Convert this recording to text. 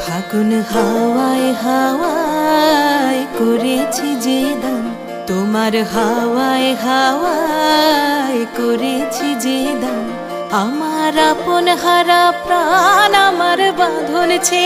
ফাগুন হাওয়ায় হাওয়ায় করেছি যে দাম তোমার হাওয়ায় হাওয়ায় করেছি যে দাম আমার আপন হারা প্রাণ, আমার বাঁধন ছেড়ে